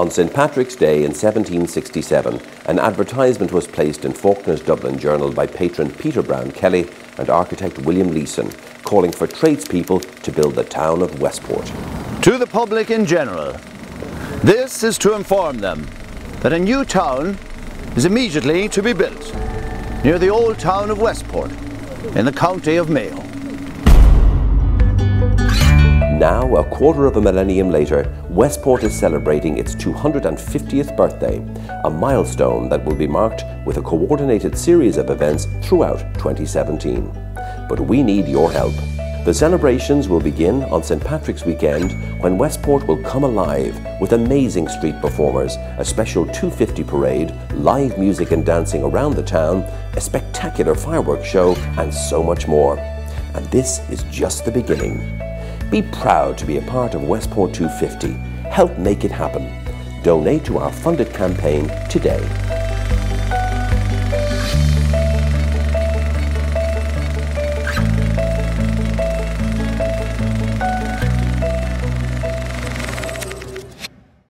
On St Patrick's Day in 1767, an advertisement was placed in Faulkner's Dublin Journal by patron Peter Browne Kelly and architect William Leeson, calling for tradespeople to build the town of Westport. To the public in general, this is to inform them that a new town is immediately to be built near the old town of Westport in the county of Mayo. Now, a quarter of a millennium later, Westport is celebrating its 250th birthday, a milestone that will be marked with a coordinated series of events throughout 2017. But we need your help. The celebrations will begin on St. Patrick's weekend when Westport will come alive with amazing street performers, a special 250 parade, live music and dancing around the town, a spectacular fireworks show, and so much more. And this is just the beginning. Be proud to be a part of Westport 250. Help make it happen. Donate to our FundIt campaign today.